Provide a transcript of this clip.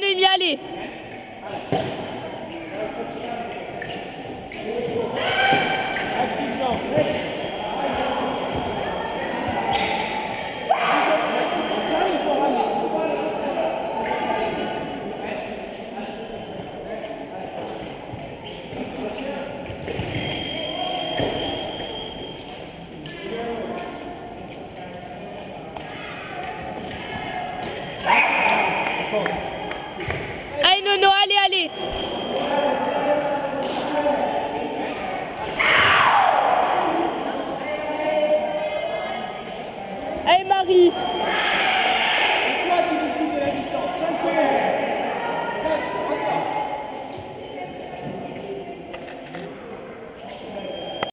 de y aller. Ah! Renaud, allez, allez. Hey Marie.